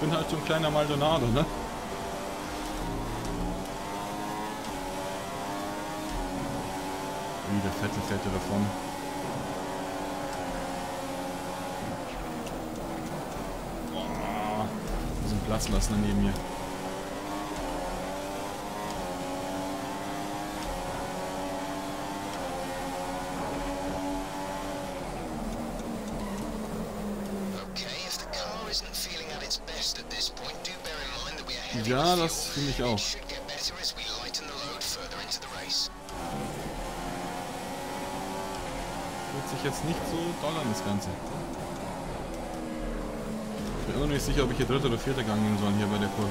bin halt so ein kleiner Maldonado, ne? Wie, der Vettel fährt ja davon. Boah, muss einen Platz lassen neben mir. Ja, das finde ich auch. Fühlt sich jetzt nicht so doll an, das Ganze. Ich bin immer noch nicht sicher, ob ich hier dritter oder vierter Gang nehmen soll, hier bei der Kurve.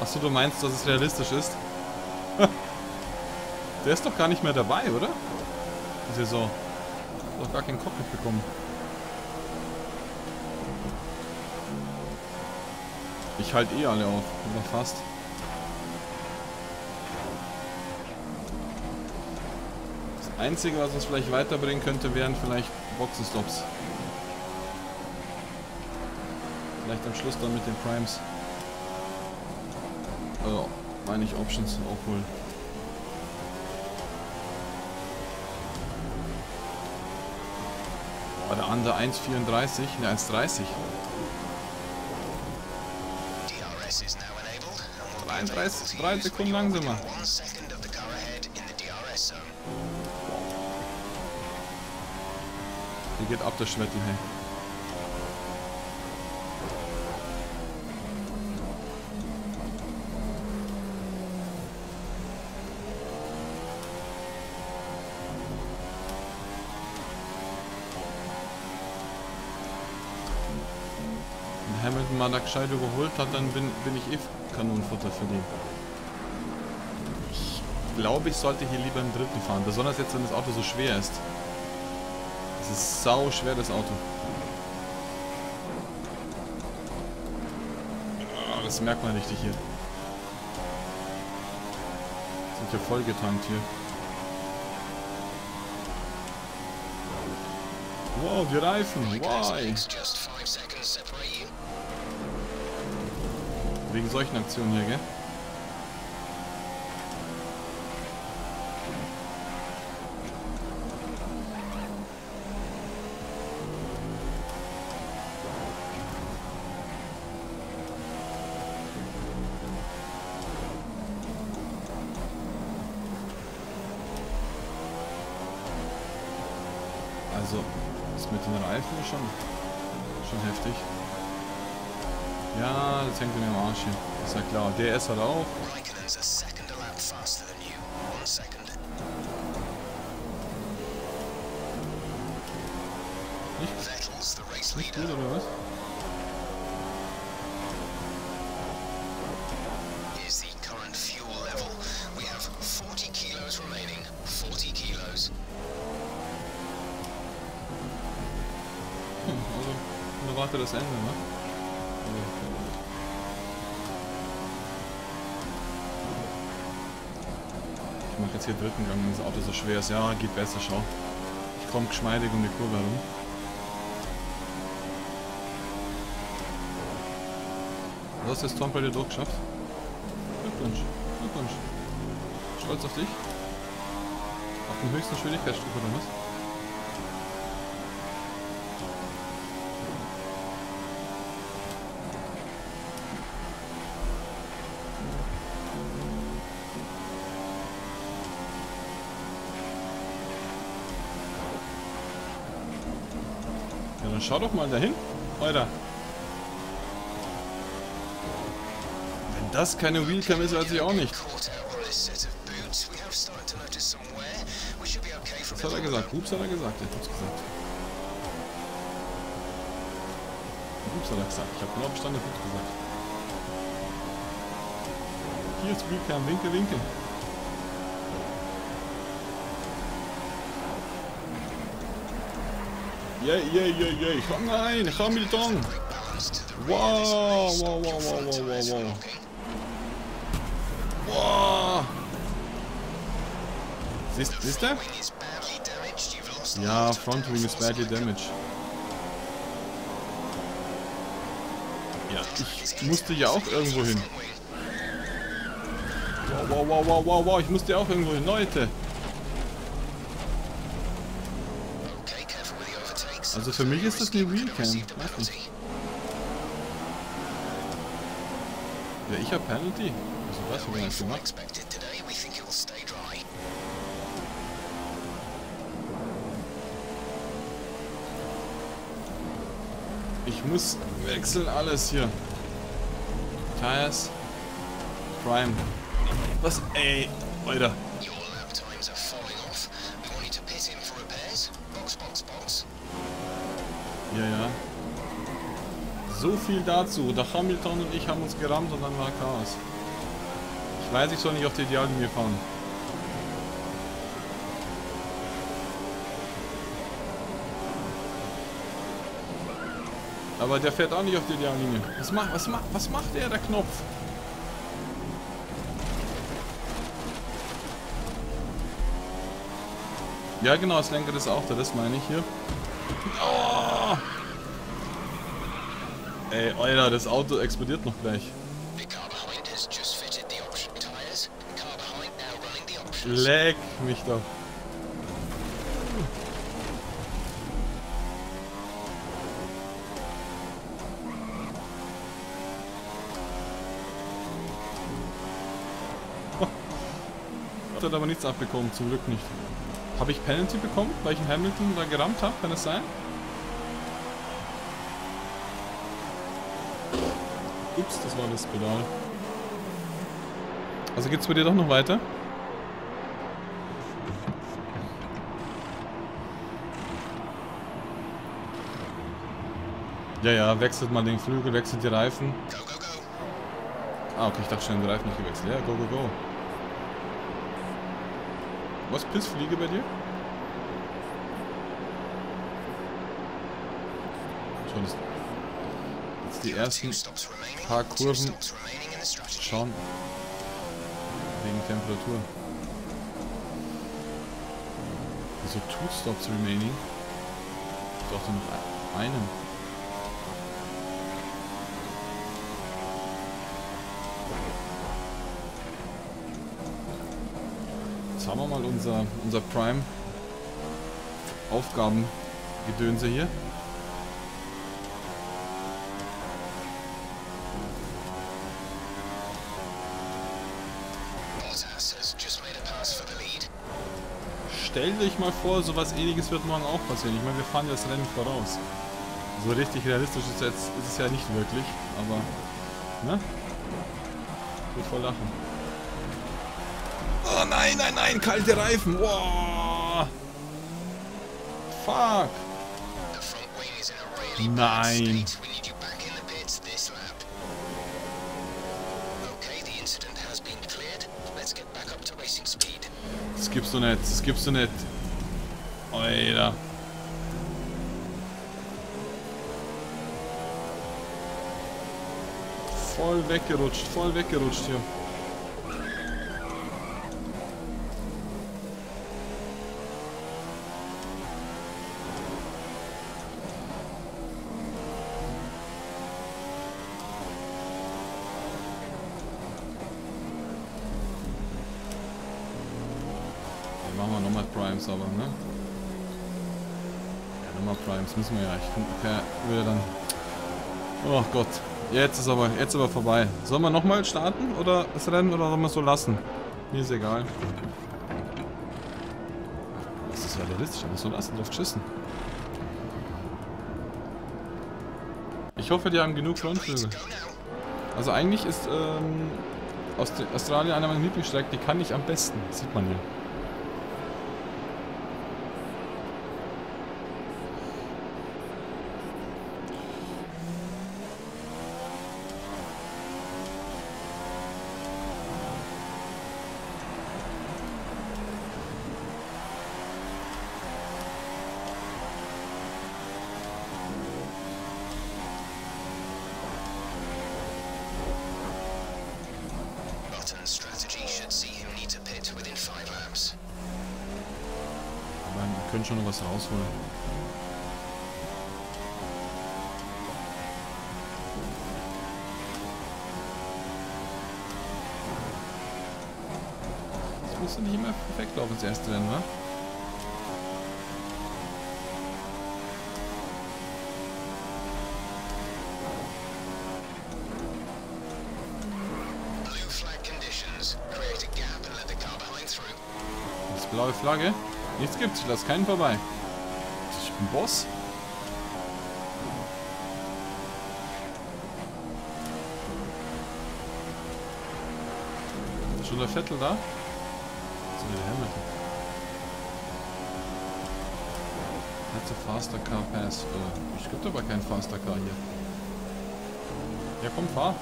Achso, du meinst, dass es realistisch ist? Der ist doch gar nicht mehr dabei, oder? Die Saison. Hat doch gar keinen Cockpit bekommen. Ich halte eh alle auf, oder fast. Das Einzige, was uns vielleicht weiterbringen könnte, wären vielleicht Boxenstops. Vielleicht am Schluss dann mit den Primes. Also, meine ich Options aufholen. War der andere 1,34? Ne, 1,30. 33, 3 Sekunden langsamer. Hier geht ab der Schwettel, hey. Gescheit überholt hat, dann bin, bin ich eh Kanonenfutter für den. Ich glaube, ich sollte hier lieber im dritten fahren. Besonders jetzt, wenn das Auto so schwer ist. Es ist sau schwer, das Auto. Ah, das merkt man richtig hier. Sind ja voll getankt hier. Wow, die Reifen. Why? Wegen solchen Aktionen hier, gell? at all. Raikkonen's a second lap faster than you. One second. Vettel's the race leader. Here's the current fuel level. We have 40 kilos remaining. 40 kilos. Hmm, also eine Warte Ende, ne? Hier dritten Gang, wenn das Auto so schwer ist. Ja, geht besser, schau. Ich komme geschmeidig um die Kurve herum. Du hast jetzt Tom bei dir durchgeschafft. Glückwunsch, Glückwunsch. Stolz auf dich. Auf den höchsten Schwierigkeitsstufe oder was? Schau doch mal dahin, Alter. Wenn das keine Wheelcam ist, weiß ich auch nicht. Was hat er gesagt? Hups hat er gesagt. Er hat's gesagt. Hups hat er gesagt. Ich habe nur bestanden Hups gesagt. Hier ist Wheelcam. Winke, winke. Yeah, yeah, yeah, yeah. Komm rein, komm mit Ton. Wow, wow, wow, wow, wow, wow, wow. Wow. Siehst, siehst du? Ja, Front Wing ist badly damaged. Ja, ich musste ja auch irgendwo hin. Wow, wow, wow, wow, wow, wow, ich musste ja auch irgendwo hin, Leute. Also für mich ist das eine Wheelcam. Ja, ich hab Penalty. Also was, wie das gemacht? Ich muss wechseln alles hier. Tires. Prime. Was? Ey, Alter. Ja, ja. So viel dazu. Der Hamilton und ich haben uns gerammt und dann war Chaos. Ich weiß, ich soll nicht auf die Ideallinie fahren. Aber der fährt auch nicht auf die Ideallinie. Was macht, was macht, was macht der, der Knopf? Ja, genau, das Lenker ist auch da, das meine ich hier. Ey, Alter, das Auto explodiert noch gleich. Leck mich doch. Hat aber nichts abbekommen, zum Glück nicht. Habe ich Penalty bekommen, weil ich einen Hamilton da gerammt habe? Kann das sein? Ups, das war das Pedal. Also geht's bei dir doch noch weiter? Ja, ja, wechselt mal den Flügel, wechselt die Reifen. Ah, okay, ich dachte schon, den Reifen nicht gewechselt. Ja, go, go, go. Was Pissfliege bei dir? Schon ist jetzt die ersten paar Kurven schauen wegen Temperatur. Also two stops remaining. Ich dachte noch einen. haben wir mal unser, unser Prime Aufgabengedönse hier. Stell dich mal vor, sowas ähnliches wird morgen auch passieren. Ich meine, wir fahren ja das Rennen voraus. So richtig realistisch ist, jetzt, ist es ja nicht wirklich, aber ne? Ich würde voll lachen. Oh nein, nein, nein, kalte Reifen. Wow. Fuck. Nein. Das gibst du nicht, das gibst du nicht. Alter. Voll weggerutscht, voll weggerutscht hier. Primes aber, ne? Ja, nochmal Primes müssen wir ja. Ich kann wieder dann... Oh Gott. Jetzt ist aber, jetzt aber vorbei. Sollen wir nochmal starten oder das Rennen oder sollen wir es so lassen? Mir ist egal. Das ist ja realistisch, aber so lassen, drauf geschissen. Ich hoffe, die haben genug Frontflügel. Also eigentlich ist ähm, Australien einer meiner Lieblingsstrecken, die kann ich am besten. Das sieht man hier. Können schon noch was rausholen. Das musste nicht immer perfekt laufen, das erste Rennen, wa? Blue flag conditions. Create a gap and let the car behind through. Das blaue Flagge. Gibt's, ich lasse keinen vorbei. Ich bin Boss. Ist schon der Vettel da? So, der Hamilton. That's a faster car pass. Äh, es gibt aber kein faster car hier. Ja, komm, fahr.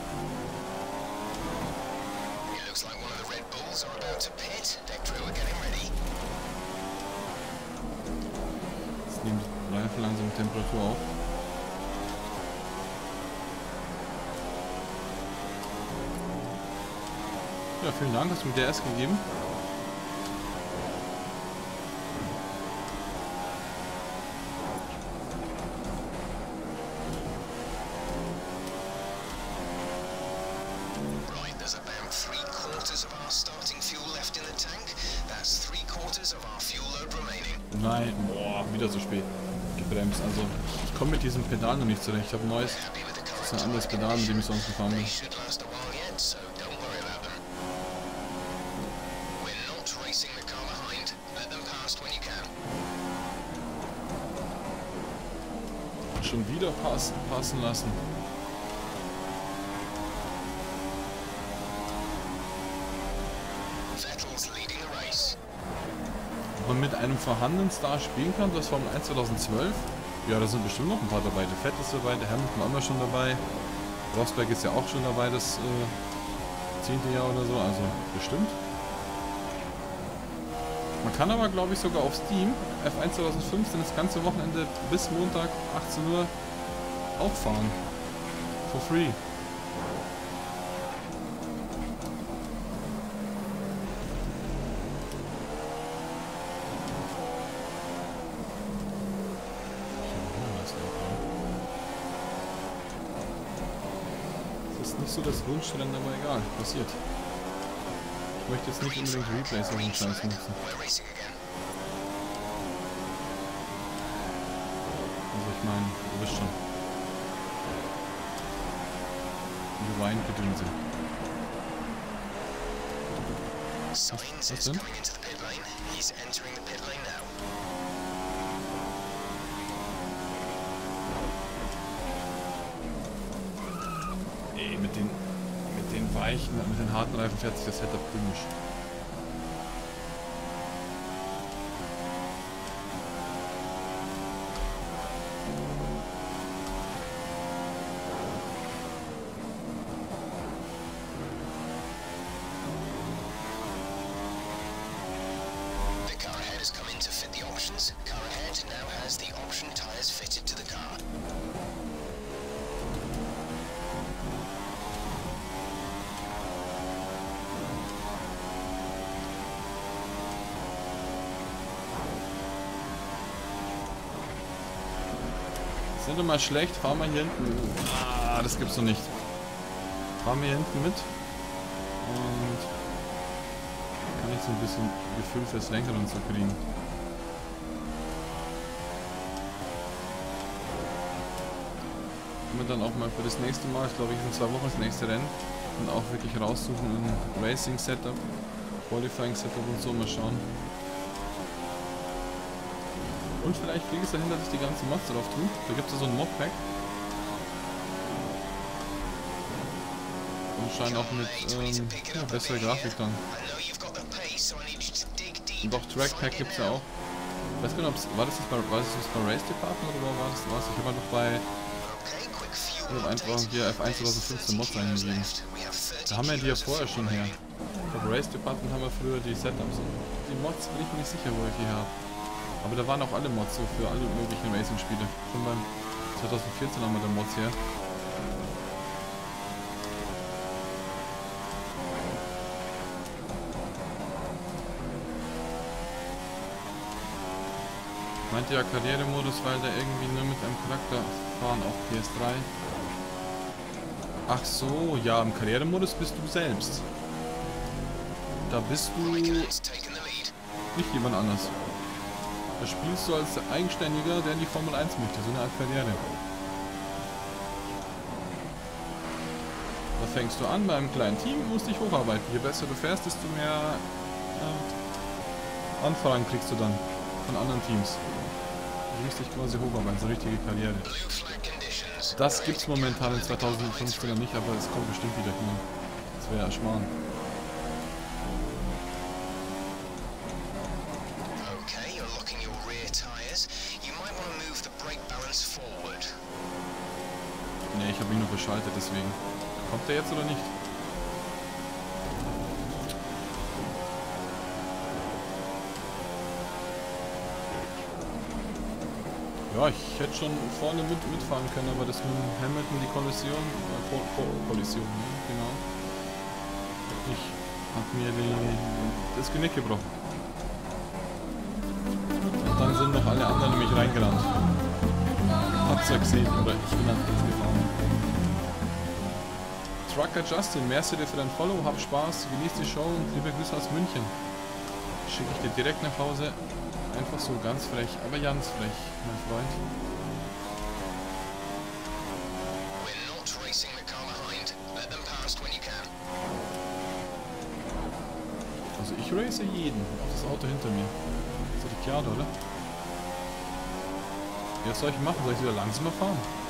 Temperatur auf. Ja, vielen Dank, hast du mir DRS gegeben. Nicht zurecht. Ich habe ein neues, das ist ein anderes Pedal, mit dem ich sonst gefahren bin. Schon wieder passen, passen lassen. Man mit einem vorhandenen Star spielen kann, das Formel 1 2012? Ja, da sind bestimmt noch ein paar dabei. Der Fett ist dabei, der Hamilton auch mal schon dabei. Rosberg ist ja auch schon dabei, das äh, zehnte Jahr oder so, also bestimmt. Man kann aber, glaube ich, sogar auf Steam F1 2015 das ganze Wochenende bis Montag 18 Uhr auch fahren. For free. Es ist nicht so das Wunschrennen, aber egal, passiert. Ich möchte jetzt nicht unbedingt Replays auf den Scheiß nutzen. Also ich meine, du wisst schon. Rewind-Gedönse. Sainz was denn? coming into the pit lane. He's entering the pit lane now. Ey, mit den, mit den weichen, mit den harten Reifen fährt sich das Setup komisch. Car ahead now has the option tyres fitted to the car. Wir mal schlecht, fahren wir hier hinten. Ah, das gibt's doch nicht. Fahren wir hier hinten mit. Und kann ich so ein bisschen Gefühl fürs Lenkrad und so kriegen. Wir dann auch mal für das nächste Mal, ich glaube ich in zwei Wochen das nächste Rennen, und auch wirklich raussuchen ein Racing Setup, Qualifying Setup und so mal schauen. Und vielleicht kriege ich es dahin, dass ich die ganzen Mods drauf tue. Da gibt es ja so ein Mod-Pack. Und scheint auch mit ähm, ja, besserer Grafik dann. Und auch Track-Pack gibt es ja auch. Ich weiß gar nicht, war das nicht bei, war das bei Race Department oder war das was? Ich halt noch bei, ich habe einfach hier F1 2015 Mods eingegeben. We have 30 Da haben wir die ja vorher schon her. Bei Race Department haben wir früher die Setups. Die Mods bin ich mir nicht sicher, wo ich die habe. Aber da waren auch alle Mods so für alle möglichen Racing-Spiele. Schon beim 2014 haben wir da Mods her. Meinte ja Karrieremodus, weil der irgendwie nur mit einem Charakter fahren auf PS3. Ach so, ja, im Karrieremodus bist du selbst. Da bist du nicht jemand anders. Da spielst du als Eigenständiger, der in die Formel 1 möchte, so eine Art Karriere. Da fängst du an beim kleinen Team und musst dich hocharbeiten. Je besser du fährst, desto mehr äh, Anfragen kriegst du dann von anderen Teams. Du musst dich quasi hocharbeiten, so eine richtige Karriere. Das gibt's momentan in 2015 noch nicht, aber es kommt bestimmt wieder hin. Das wäre ja Schmarrn. Kommt der jetzt oder nicht? Ja, ich hätte schon vorne mit, mitfahren können, aber das mit Hamilton, die Kollision, äh, Ko Ko Kollision, ne? genau. Ich hat mir die, das Genick gebrochen. Und dann sind noch alle anderen nämlich reingerannt. Hab's ja gesehen, oder ich bin halt jetzt gefahren. Trucker Justin, merci dir für dein Follow, hab Spaß, genieß die Show und liebe Grüße aus München. Schicke ich dir direkt nach Hause. Einfach so ganz frech, aber ganz frech, mein Freund. Also ich race jeden auf das Auto hinter mir. Das ist doch klar, oder? Ja, was soll ich machen? Soll ich wieder langsamer fahren?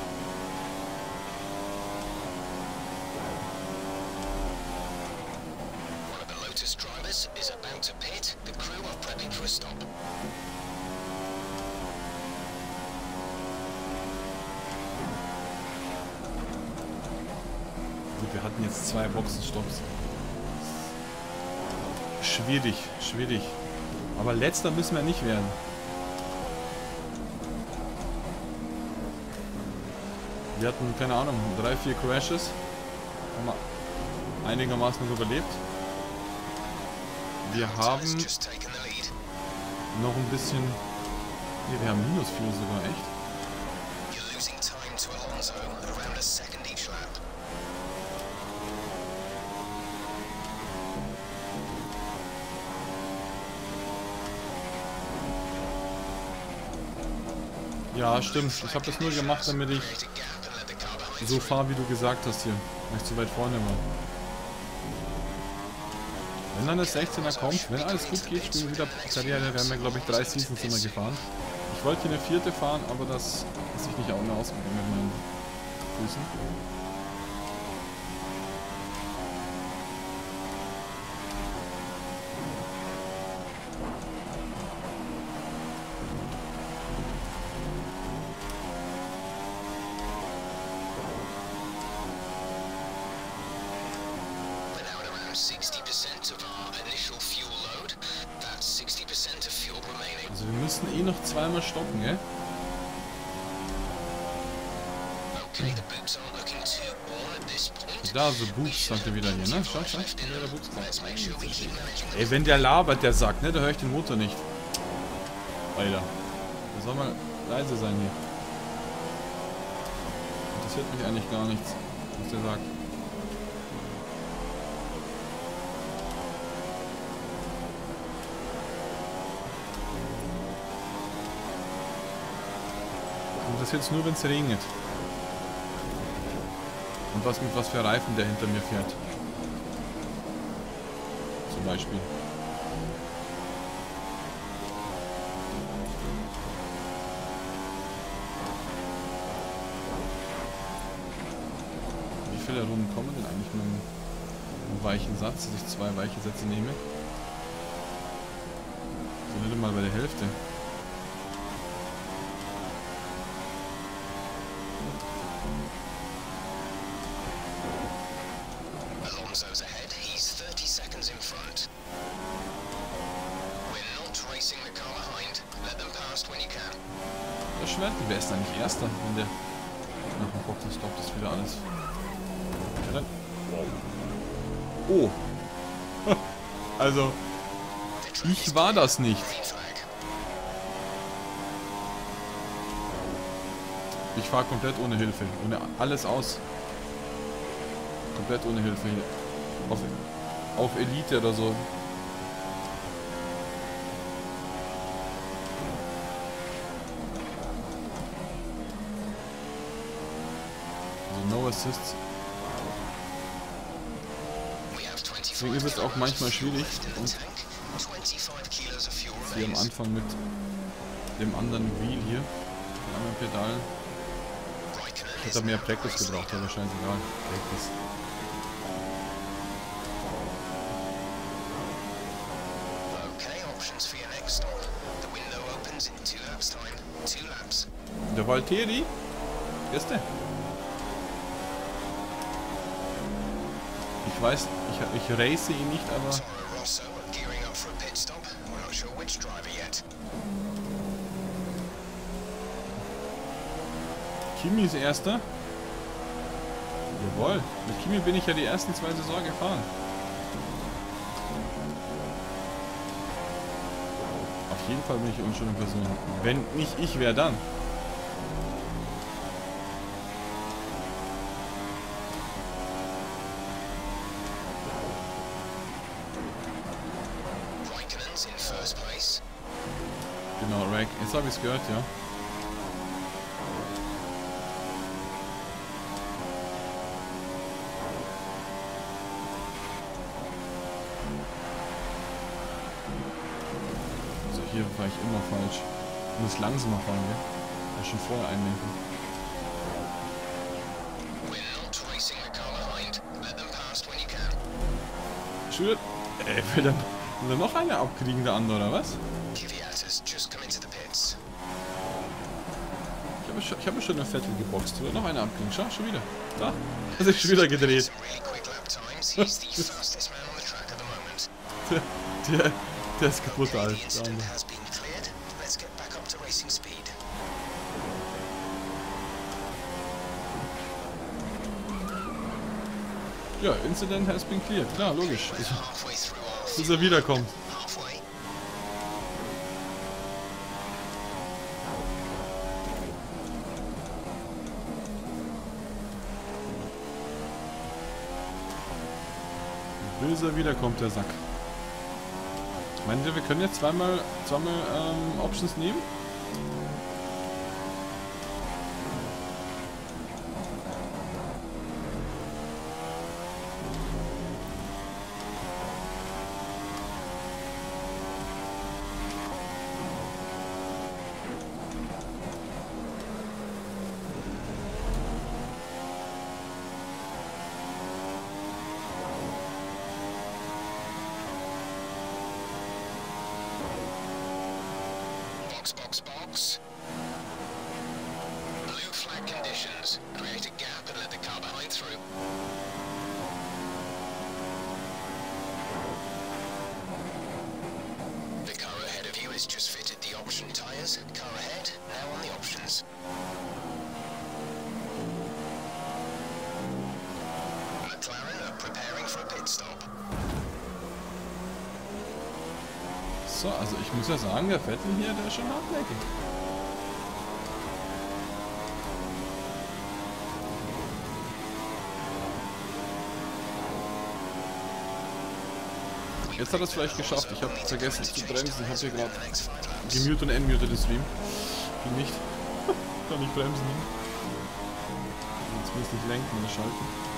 Schwierig, schwierig. Aber letzter müssen wir nicht werden. Wir hatten, keine Ahnung, drei, vier Crashes. Haben wir einigermaßen noch überlebt. Wir haben noch ein bisschen... Ne, wir haben minus 4 sogar, echt? Ja, stimmt. Ich habe das nur gemacht, damit ich so fahre, wie du gesagt hast hier. Weil ich zu weit vorne war. Wenn dann das 16er kommt, wenn alles gut geht, spielen wir wieder Karriere. Wir haben ja, glaube ich, drei Seasons immer gefahren. Ich wollte hier eine vierte fahren, aber das ist sich nicht auch mehr ausgegangen mit meinen Füßen. Also wir müssen eh noch zweimal stoppen, gell? Okay, the boots aren't looking too worn at this point. Da, so Boots, sagt er wieder hier, ne? Schau, schau, wäre der managing the Ey, wenn der labert, der sagt, ne? Da höre ich den Motor nicht. Alter. Da soll mal leise sein hier. Interessiert mich eigentlich gar nichts, was der sagt. Interessiert es nur, wenn es regnet. Und was mit was für Reifen der hinter mir fährt. Zum Beispiel. Wie viele Runden kommen denn eigentlich mit einem weichen Satz, dass ich zwei weiche Sätze nehme? So nicht mal bei der Hälfte. War das nicht. Ich fahre komplett ohne Hilfe. Ohne alles aus. Komplett ohne Hilfe. Auf, auf Elite oder so. Also no assists. Deswegen ist es auch manchmal schwierig und sie am Anfang mit dem anderen Wheel hier, dem anderen Pedal. Ich hätte mehr Practice gebraucht, aber scheißegal. Practice. Der Valtteri? Gäste? Ich weiß, ich, ich race ihn nicht, aber... Kimi ist Erster. Jawohl, mit Kimi bin ich ja die ersten zwei Saison gefahren. Auf jeden Fall bin ich unschöne Person. Wenn nicht ich, wer dann? Genau, Rack. Jetzt habe ich es gehört, ja. Immer falsch. Ich muss langsamer fahren, gell? Ja, schon vorher einlenken. Schön. Ey, will er, will er noch eine abkriegen, der andere, oder was? Ich habe schon eine Vettel geboxt. Wird noch eine abkriegen. Schau, schon wieder. Da. Hat sich schon wieder gedreht. der, der, der ist kaputt, Alter. Ja, Incident has been cleared. Klar, logisch. Bis er wiederkommt. Bis er wiederkommt, der Sack. Meint ihr, wir können jetzt zweimal, zweimal ähm, Options nehmen? Has just fitted the option tyres. Car ahead, now on the options. McLaren are preparing for a pit stop. So, also ich muss ja sagen, der Vettel hier, der ist schon hartnäckig. Jetzt hat er es vielleicht geschafft. Ich habe vergessen zu bremsen. Ich habe hier gerade gemutet und entmutet den Stream. Ging nicht. Kann nicht bremsen. Jetzt muss ich lenken oder schalten.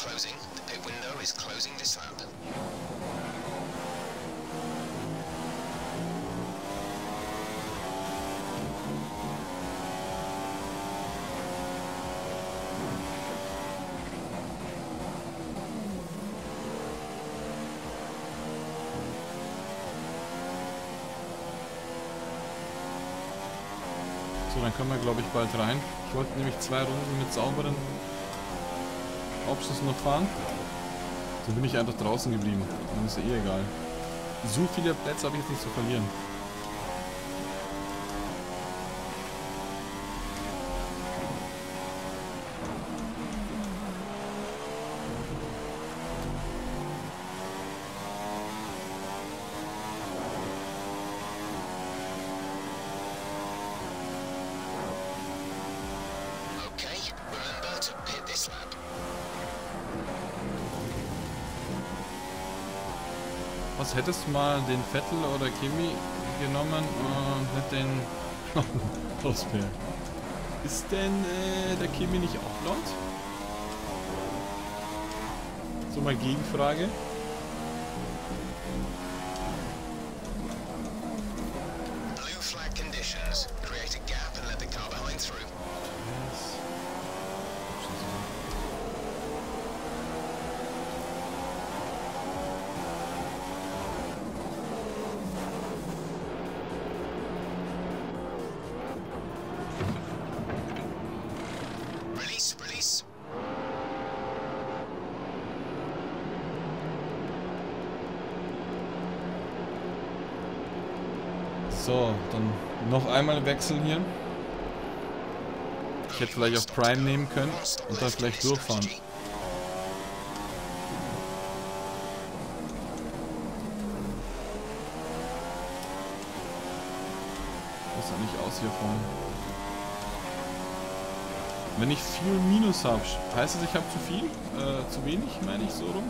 Closing. The pit window is closing this lap. So, dann können wir, glaube ich, bald rein. Ich wollte nämlich zwei Runden mit sauberen Options noch fahren. So bin ich einfach draußen geblieben. Dann ist ja eh egal. So viele Plätze habe ich jetzt nicht zu verlieren. Mal den Vettel oder Kimi genommen und mit den Rosberg? Ist denn äh, der Kimi nicht auch blond? So mal Gegenfrage. Blue flag conditions. Create a gap and let the car behind through. Wechseln hier. Ich hätte vielleicht auch Prime nehmen können und dann vielleicht durchfahren. Das sah nicht aus hier vorne. Wenn ich viel Minus habe, heißt das, ich habe zu viel? Äh, zu wenig, meine ich so rum?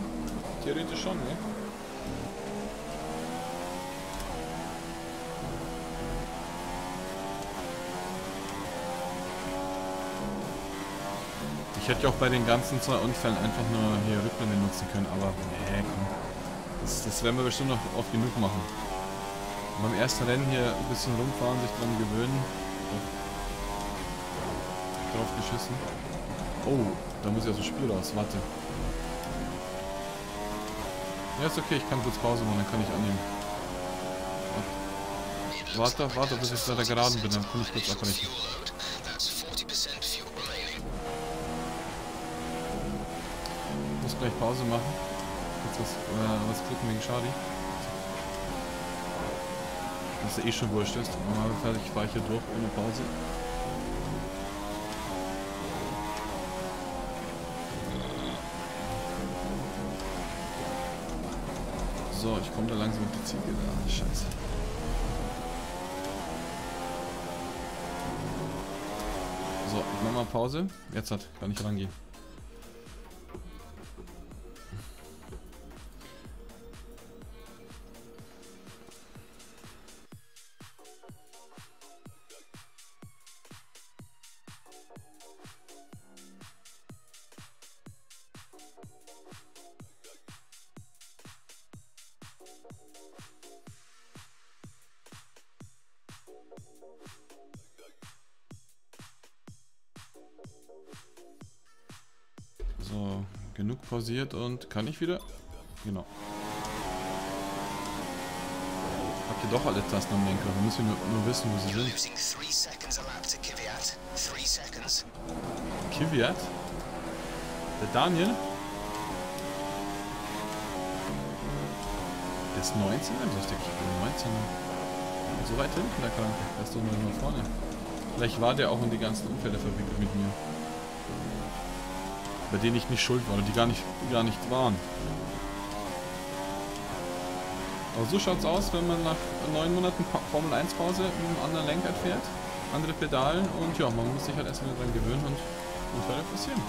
Theoretisch schon, ne? Hätte ja auch bei den ganzen zwei Unfällen einfach nur hier Rückblende nutzen können, aber nee, komm. Das, das werden wir bestimmt noch oft genug machen. Und beim ersten Rennen hier ein bisschen rumfahren, sich dran gewöhnen. Drauf geschissen. Oh, da muss ich aus dem Spiel raus, warte. Ja, ist okay, ich kann kurz Pause machen, dann kann ich annehmen. Warte, warte, bis ich bei der Geraden bin, dann kann ich kurz abbrechen. Muss gleich Pause machen. Kurz was, äh, was klicken wegen Schadi. Was ja eh schon wurscht ist. Aber fertig fahre ich hier durch ohne Pause. So, ich komme da langsam auf die Ziege. Ah, scheiße. So, ich mach mal Pause. Jetzt hat, kann ich rangehen. Pausiert und kann ich wieder? Genau. Habt ihr doch alle Tasten am Lenker? Wir müssen nur, nur wissen, wo sie sind. Kvyat? Der Daniel? Der ist 19? Also ich denke, ich bin 19. So weit hinten, der Kranke. Der ist doch nur vorne. Vielleicht war der auch in die ganzen Unfälle verwickelt mit mir. Bei denen ich nicht schuld war oder die gar nicht, gar nicht waren. Aber so schaut es aus, wenn man nach neun Monaten Formel 1 Pause mit einem anderen Lenkrad fährt, andere Pedalen und ja, man muss sich halt erstmal dran gewöhnen und Unfälle passieren.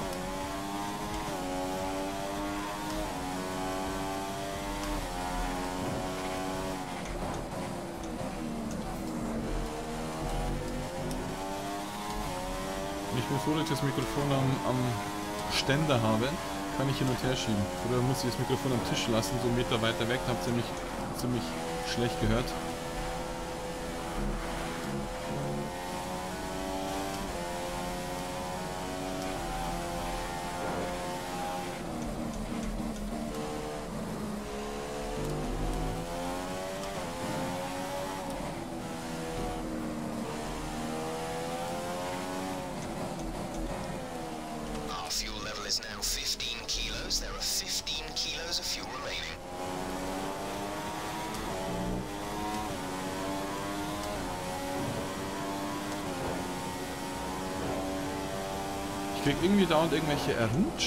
ich bevor ich das Mikrofon am, am Ständer habe, kann ich hin und her schieben. Früher musste ich das Mikrofon am Tisch lassen, so einen Meter weiter weg, habe ziemlich, ziemlich schlecht gehört.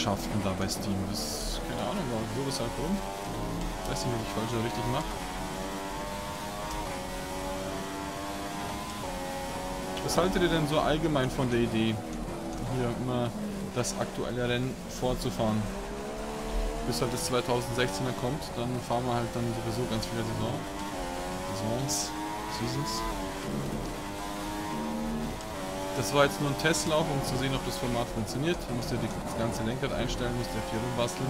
Errungenschaften da bei Steam. Das ist keine Ahnung, so weshalb warum. Ich weiß nicht, was ich falsch oder richtig mache. Was haltet ihr denn so allgemein von der Idee, hier immer das aktuelle Rennen vorzufahren? Bis halt das 2016er kommt, dann fahren wir halt dann sowieso ganz viele Saison. Saisons, Seasons. Das war jetzt nur ein Testlauf, um zu sehen, ob das Format funktioniert. Ich musste das ganze Lenkrad einstellen, musste viel rumbasteln.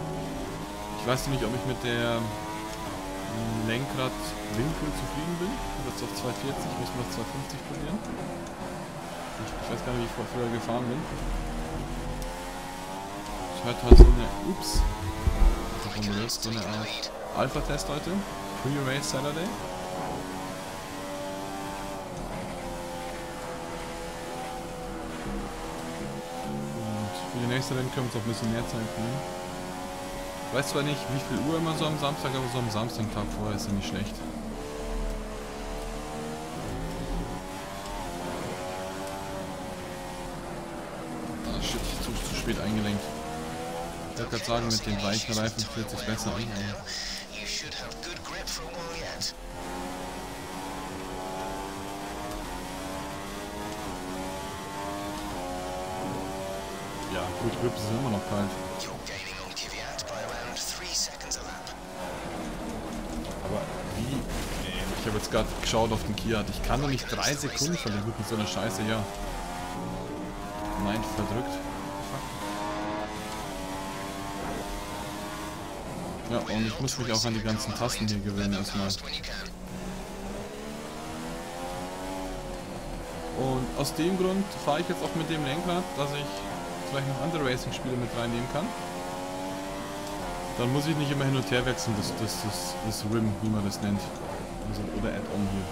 Ich weiß nicht, ob ich mit der hm, Lenkradwinkel zufrieden bin. Jetzt auf 240, ich muss mal 250 probieren. Ich, ich, weiß gar nicht, wie ich früher gefahren bin. Ich hatte halt so eine, ups, so eine Alpha-Test heute. Pre-Race Saturday. Nächste Rennen können wir uns auch ein bisschen mehr Zeit nehmen. Ich weiß zwar nicht, wie viel Uhr immer so am Samstag, aber so am Samstagtag vorher ist ja nicht schlecht. Ah, shit, zu, zu spät eingelenkt. Ich wollte gerade sagen, mit den weichen Reifen fühlt sich besser an. Ist immer noch kalt. Aber wie? Nee, ich habe jetzt gerade geschaut auf den Kiat. Ich kann doch nicht drei Sekunden verlieren. Mit so einer Scheiße, ja. Nein, verdrückt. Ja, und ich muss mich auch an die ganzen Tasten hier gewöhnen erstmal. Und aus dem Grund fahre ich jetzt auch mit dem Lenkrad, dass ich vielleicht noch andere Racing-Spiele mit reinnehmen kann. Dann muss ich nicht immer hin und her wechseln, das, das, das, das RIM, wie man das nennt. Also, oder Add-on hier.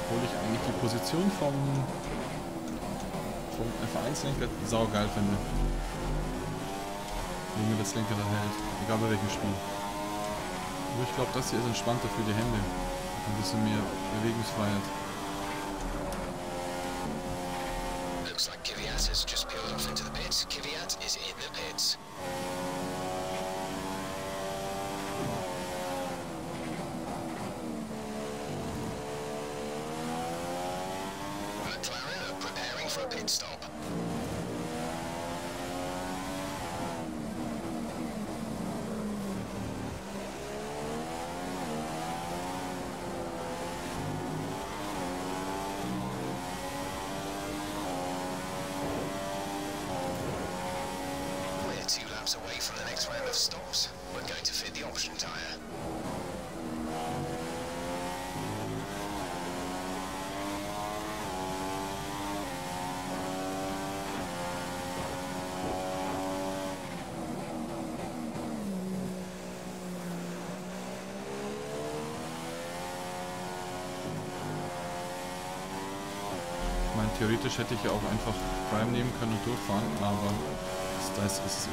Obwohl ich eigentlich die Position vom, vom F1-Lenker saugeil finde. Wie mir das Lenker da hält. Egal bei welchem Spiel. Aber ich glaube, das hier ist entspannter für die Hände. Ein bisschen mehr Bewegungsfreiheit.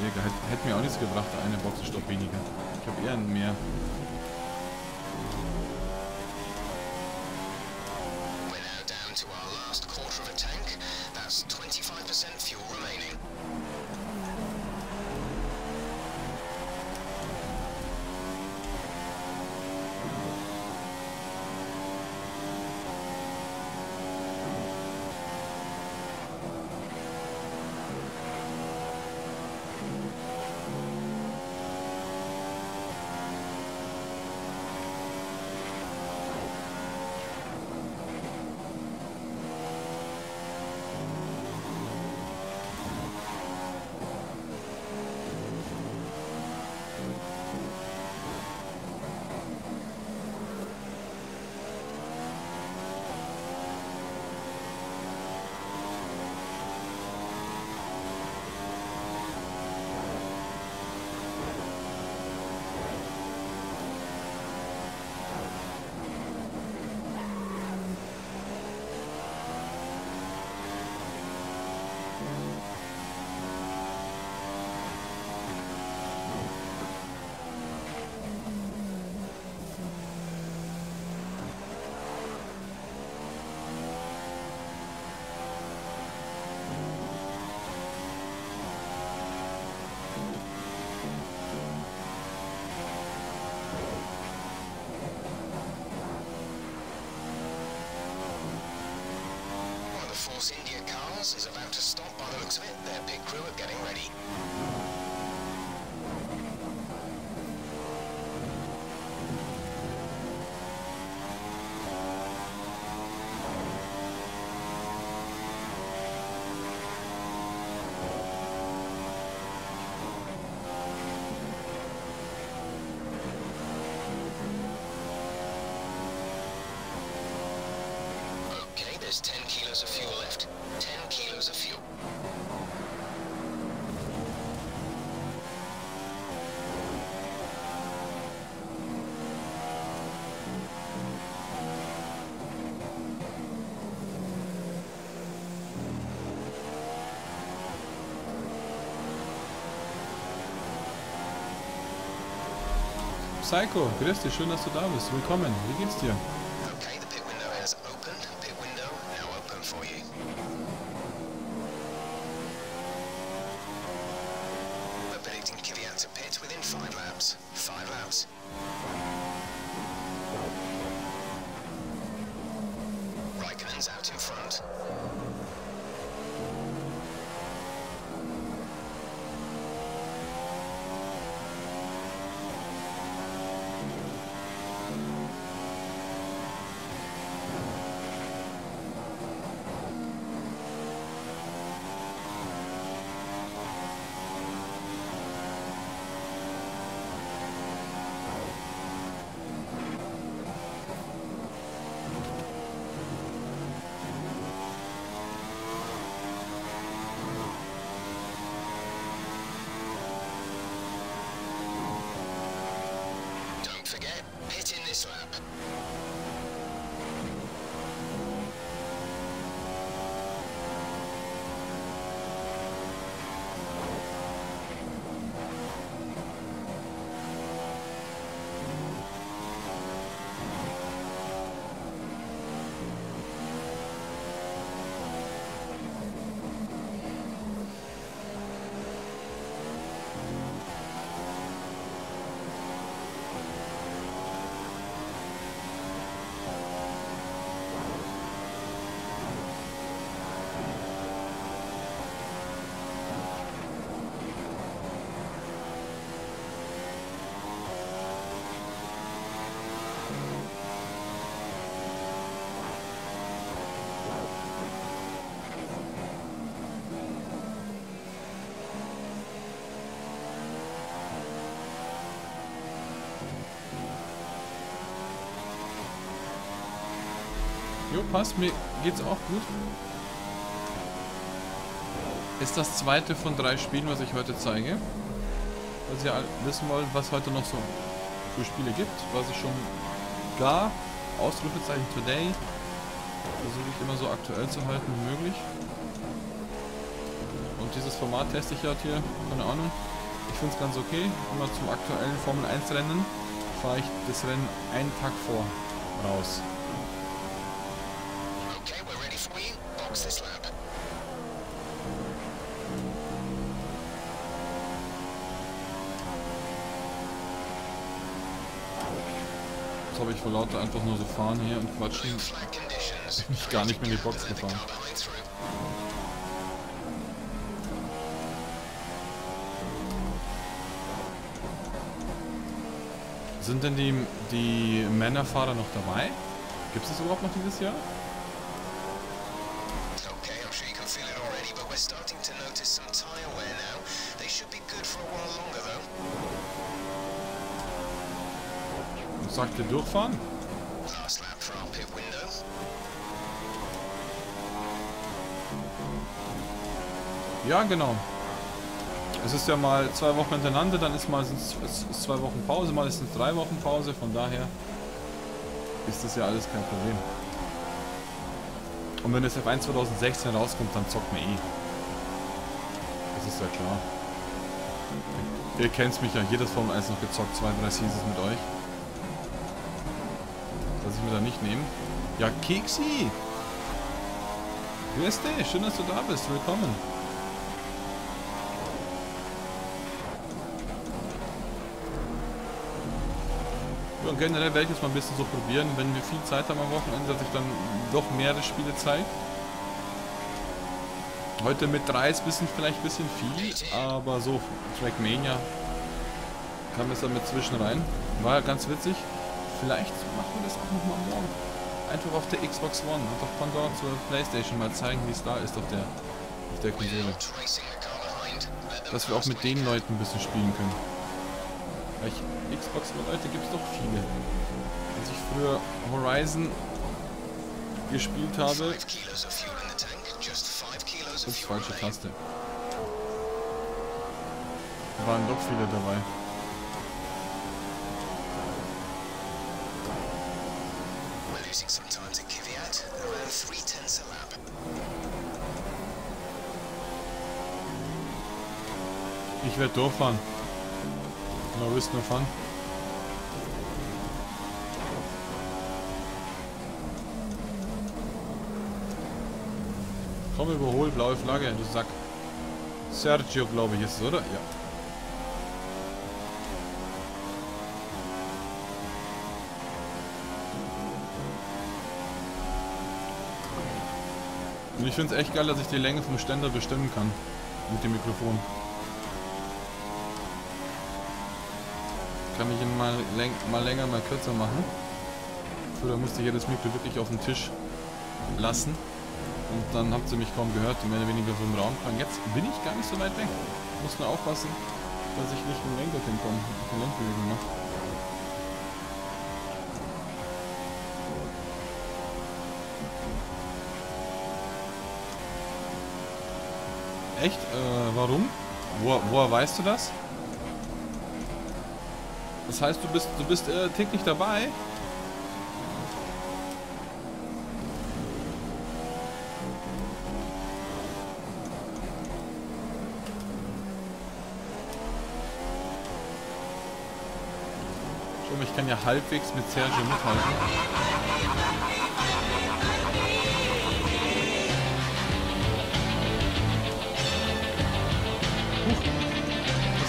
Eher, hätte, mir auch nichts gebracht, eine Boxenstopp weniger. Ich habe eher mehr. last quarter of a tank. That's 25% fuel remaining. One Force India cars is about to stop by the looks of it. Their pit crew are getting ready. There's 10 kilos of fuel left. 10 kilos of fuel. Psycho, grüß dich, schön, dass du da bist. Willkommen. Wie geht's dir? Passt, mir geht's auch gut. Ist das zweite von drei Spielen, was ich heute zeige. Weil ihr wissen wollt, was heute noch so für Spiele gibt, was ich schon gar, Ausrufezeichen Today, versuche ich immer so aktuell zu halten wie möglich. Und dieses Format teste ich halt hier, keine Ahnung. Ich finde es ganz okay. Immer zum aktuellen Formel 1 Rennen fahre ich das Rennen einen Tag vor raus. Jetzt habe ich vor lauter einfach nur so fahren hier und quatschen. Bin ich gar nicht mehr in die Box gefahren. Sind denn die, die Männerfahrer noch dabei? Gibt es das überhaupt noch dieses Jahr? Ihr durchfahren? Ja, genau. Es ist ja mal zwei Wochen hintereinander, dann ist mal zwei Wochen Pause, mal ist es drei Wochen Pause, von daher ist das ja alles kein Problem. Und wenn das F1 2016 rauskommt, dann zockt man eh. Das ist ja klar. Ihr kennt mich ja, jedes Formel 1 noch gezockt, zwei, drei Seasons mit euch. Ich mir da nicht nehme. Ja, Keksi! Grüß dich, schön, dass du da bist, willkommen. Ja, und generell werde ich jetzt mal ein bisschen so probieren, wenn wir viel Zeit haben am Wochenende, dass ich dann doch mehrere Spiele zeige. Heute mit drei ist bisschen, vielleicht ein bisschen viel, aber so Trackmania kam jetzt damit zwischen rein. War ja ganz witzig. Vielleicht machen wir das auch nochmal morgen. Einfach auf der Xbox One und auf Pandora zur Playstation mal zeigen, wie es da ist auf der, auf der Konsole. Dass wir auch mit den Leuten ein bisschen spielen können. Weil Xbox Leute gibt es doch viele. Als ich früher Horizon gespielt habe, ups, falsche. Taste. Waren doch viele dabei. We're losing some time to Kvyat. Around three tenths a lap. Ich werde durchfahren. No risk, no fun. Komm, überhol, blaue Flagge, du Sack. Sergio, glaube ich, ist es, oder? Ja. Ich finde es echt geil, dass ich die Länge vom Ständer bestimmen kann. Mit dem Mikrofon. Kann ich ihn mal, läng mal länger, mal kürzer machen. Früher musste ich ja das Mikro wirklich auf den Tisch lassen. Und dann habt ihr mich kaum gehört, mehr oder weniger so im Raum klang. Jetzt bin ich gar nicht so weit weg. Muss nur aufpassen, dass ich nicht im Lenker hinkomme. Auf den Lenkbewegung mache. Echt? Äh, warum? Woher, woher weißt du das? Das heißt, du bist, du bist äh, täglich dabei? Ich kann ja halbwegs mit Sergio mithalten.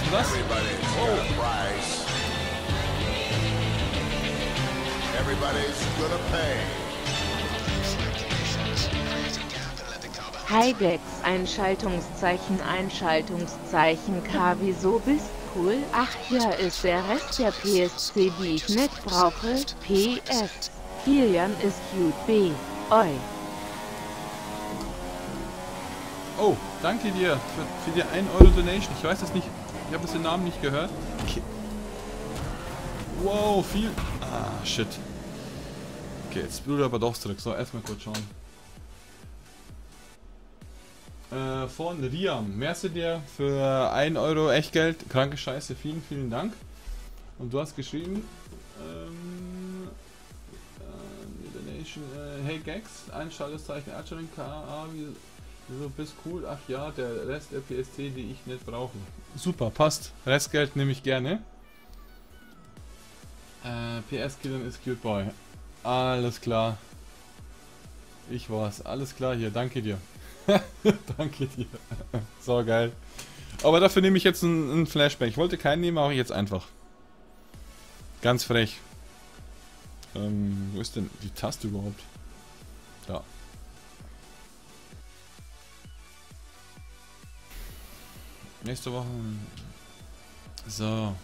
Behind Heidex, Einschaltungszeichen, Einschaltungszeichen, K, wieso bist cool? Ach ja, ist der Rest der PSC, die ich nicht brauche. PS. Kilian ist cute B. Oi. Oh, danke dir für, für die 1 Euro Donation. Ich weiß es nicht, ich habe jetzt den Namen nicht gehört. Okay. Wow, viel. Ah, shit. Okay, jetzt blutet aber doch zurück. So, erstmal kurz schauen. Äh, von Riam. Merci dir für 1 Euro Echtgeld. Kranke Scheiße, vielen, vielen Dank. Und du hast geschrieben. Ähm, äh, äh, hey Gags, Einschaltungszeichen, Einstellung KA, wie, wieso bist cool? Ach ja, der Rest der PSC, die ich nicht brauche. Super, passt. Restgeld nehme ich gerne. Äh, PS Killen ist cute boy. Alles klar. Ich war's. Alles klar hier. Danke dir. Danke dir. so geil. Aber dafür nehme ich jetzt einen, einen Flashback. Ich wollte keinen nehmen, mache ich jetzt einfach. Ganz frech. Ähm, wo ist denn die Taste überhaupt? Da. Nächste Woche. So.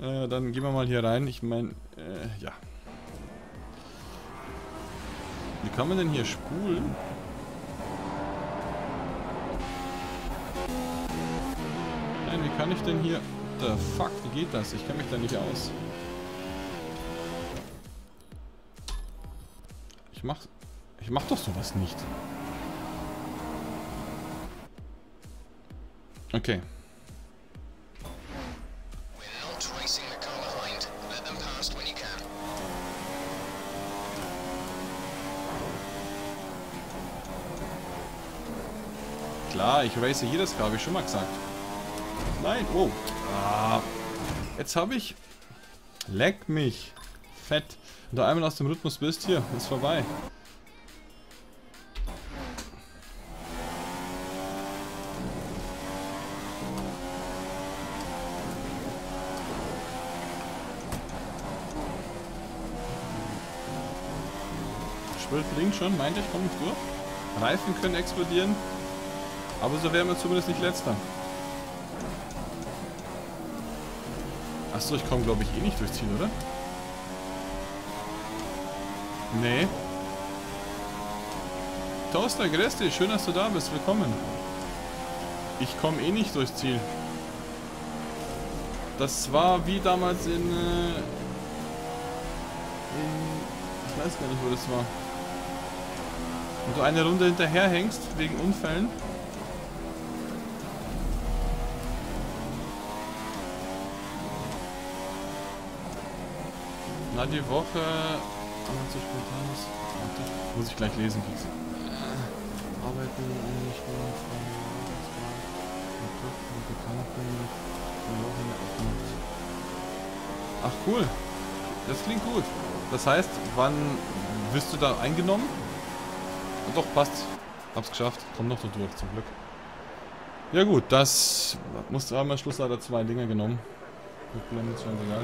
Äh, dann gehen wir mal hier rein. Ich meine, äh, ja. Wie kann man denn hier spulen? Nein, wie kann ich denn hier... The fuck, wie geht das? Ich kenne mich da nicht aus. Ich mach... Ich mach doch sowas nicht. Can. Klar, ich race jedes Car, habe ich schon mal gesagt. Nein, oh. Ah. Jetzt habe ich... Leck mich. Fett. Wenn du einmal aus dem Rhythmus bist, hier, ist vorbei. Blinkt schon, meinte ich, komme ich durch. Reifen können explodieren. Aber so wären wir zumindest nicht letzter. Achso, ich komme glaube ich eh nicht durchs Ziel, oder? Nee. Toaster, grüß dich. Schön, dass du da bist. Willkommen. Ich komme eh nicht durchs Ziel. Das war wie damals in, äh, in... Ich weiß gar nicht, wo das war. Wenn du eine Runde hinterher hängst, wegen Unfällen. Na, die Woche... Muss ich gleich lesen, Kies. Äh, arbeiten nicht nur von... Bekannten... Ach, cool. Das klingt gut. Das heißt, wann wirst du da eingenommen? Doch, passt. Hab's geschafft. Komm noch so durch, zum Glück. Ja gut, das musste einmal Schluss leider zwei Dinge genommen. Rückblende ist schon egal.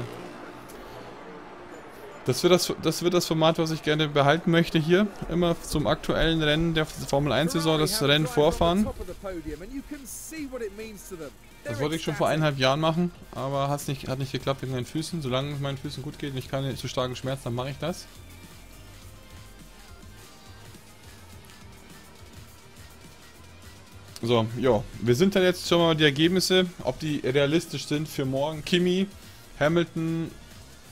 Das wird das, das wird das Format, was ich gerne behalten möchte hier. Immer zum aktuellen Rennen der Formel 1 Saison, das Rennen vorfahren. Das wollte ich schon vor eineinhalb Jahren machen, aber hat's nicht, hat nicht geklappt wegen meinen Füßen. Solange es meinen Füßen gut geht und ich keine zu starken Schmerzen, dann mache ich das. So, ja, wir sind dann jetzt schon mal die Ergebnisse, ob die realistisch sind für morgen. Kimi, Hamilton,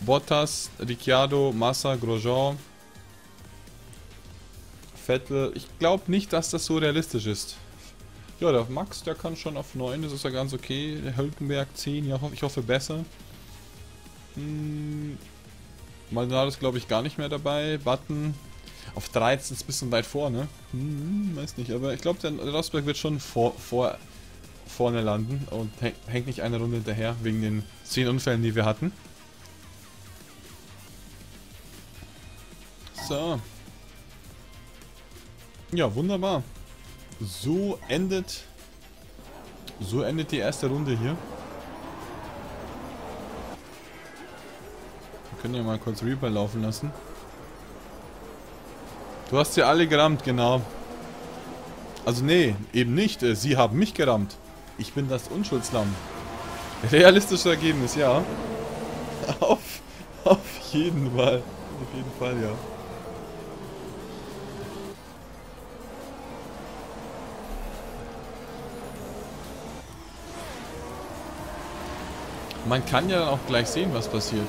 Bottas, Ricciardo, Massa, Grosjean, Vettel. Ich glaube nicht, dass das so realistisch ist. Ja, der Max, der kann schon auf 9, das ist ja ganz okay. Der Hülkenberg 10, ja, ich hoffe besser. Hm, Maldonado ist glaube ich gar nicht mehr dabei. Button auf 13 ist ein bisschen weit vorne. Hm, weiß nicht, aber ich glaube, der Rosberg wird schon vor, vor, vorne landen und hängt nicht eine Runde hinterher wegen den 10 Unfällen, die wir hatten. So. Ja, wunderbar. So endet so endet die erste Runde hier. Wir können ja mal kurz Reaper laufen lassen. Du hast sie alle gerammt, genau. Also nee, eben nicht. Äh, sie haben mich gerammt. Ich bin das Unschuldslamm. Realistisches Ergebnis, ja. Auf, auf jeden Fall. Auf jeden Fall, ja. Man kann ja auch gleich sehen, was passiert.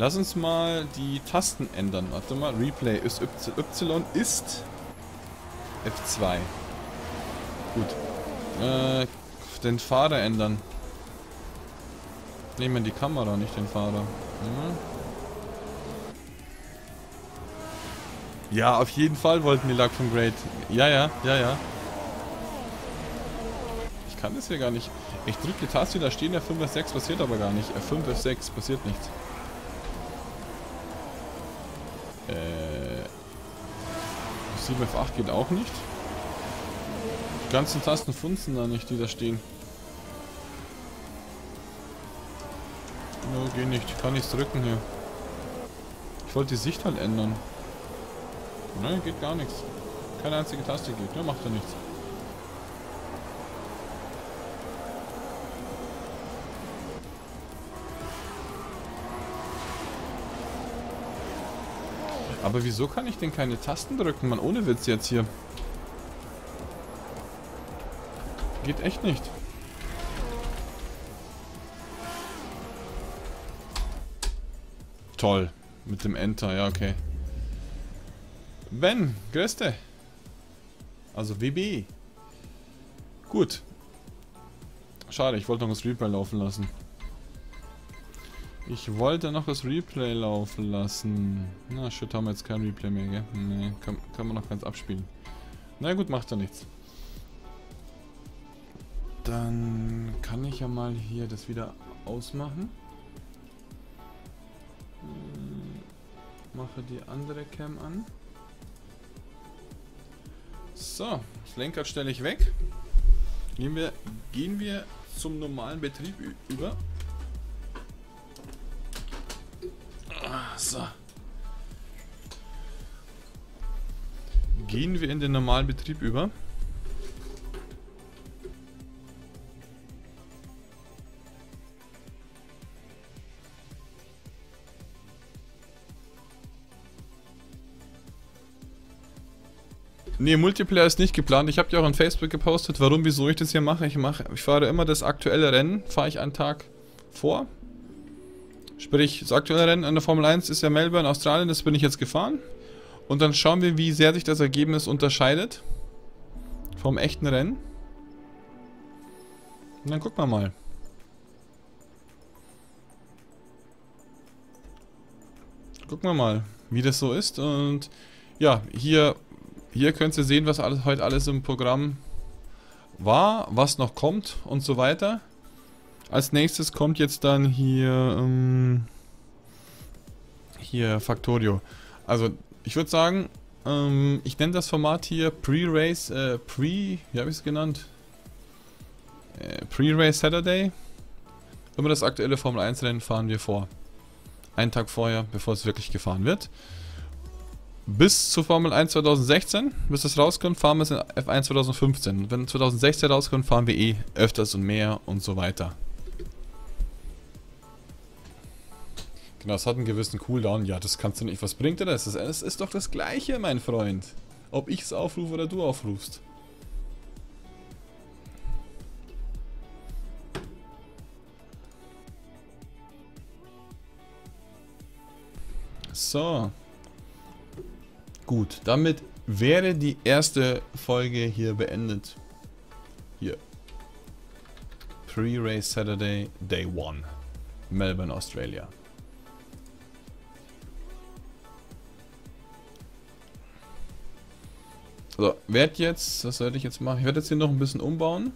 Lass uns mal die Tasten ändern. Warte mal, Replay ist Y ist F2. Gut. Äh, den Fahrer ändern. Nehmen wir die Kamera, nicht den Fahrer. Ja. ja, auf jeden Fall wollten die Luck von Great. Ja, ja, ja, ja. Ich kann das hier gar nicht. Ich drücke die Taste, da stehen ja 5 F6, passiert aber gar nicht. F5, F6, passiert nichts. Äh. 7F8 geht auch nicht. Die ganzen Tasten funzen da nicht, die da stehen. No, geht nicht. Kann nichts drücken hier. Ich wollte die Sicht halt ändern. Nein, geht gar nichts. Keine einzige Taste geht. Ja, macht ja nichts. Aber wieso kann ich denn keine Tasten drücken, man? Ohne Witz jetzt hier. Geht echt nicht. Toll. Mit dem Enter, ja, okay. Ben, größte. Also WB. Gut. Schade, ich wollte noch das Replay laufen lassen. Ich wollte noch das Replay laufen lassen. Na, shit, haben wir jetzt kein Replay mehr, gell? Nee, kann, kann man noch ganz abspielen. Na gut, macht ja nichts. Dann kann ich ja mal hier das wieder ausmachen. Hm, mache die andere Cam an. So, das Lenkrad stelle ich weg. Gehen wir, gehen wir zum normalen Betrieb über. So. Gehen wir in den normalen Betrieb über. Nee, Multiplayer ist nicht geplant. Ich habe ja auch on Facebook gepostet, warum, wieso ich das hier mache. Ich mache, ich fahre immer das aktuelle Rennen, fahre ich einen Tag vor. Sprich, das aktuelle Rennen an der Formel 1 ist ja Melbourne, Australien, das bin ich jetzt gefahren. Und dann schauen wir, wie sehr sich das Ergebnis unterscheidet vom echten Rennen. Und dann gucken wir mal. Gucken wir mal, wie das so ist. Und ja, hier hier könnt ihr sehen, was alles, heute alles im Programm war, was noch kommt und so weiter. Als nächstes kommt jetzt dann hier, ähm, hier Factorio. Also, ich würde sagen, ähm, ich nenne das Format hier Pre-Race, äh, Pre, wie habe ich es genannt? Äh, Pre-Race Saturday. Immer das aktuelle Formel 1 Rennen fahren wir vor. Einen Tag vorher, bevor es wirklich gefahren wird bis zur Formel 1 2016, bis das rauskommt, fahren wir es in F1 2015. Wenn 2016 rauskommt, fahren wir eh öfters und mehr und so weiter. Genau, es hat einen gewissen Cooldown. Ja, das kannst du nicht. Was bringt dir das? Es ist doch das Gleiche, mein Freund. Ob ich es aufrufe oder du aufrufst. So. Gut, damit wäre die erste Folge hier beendet. Hier. Pre-Race Saturday, Day 1. Melbourne, Australia. So, werde jetzt, was sollte ich jetzt machen? Ich werde jetzt hier noch ein bisschen umbauen.